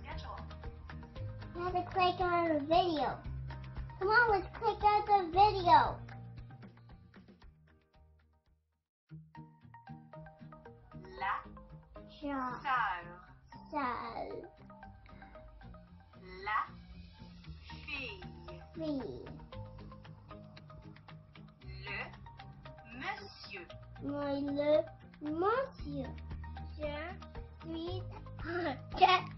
schedule. I have to click on the video. Come on, let's click on the video. La Sure. sœur, So, la fille, three. le monsieur, Moi, le monsieur. Un gâteau.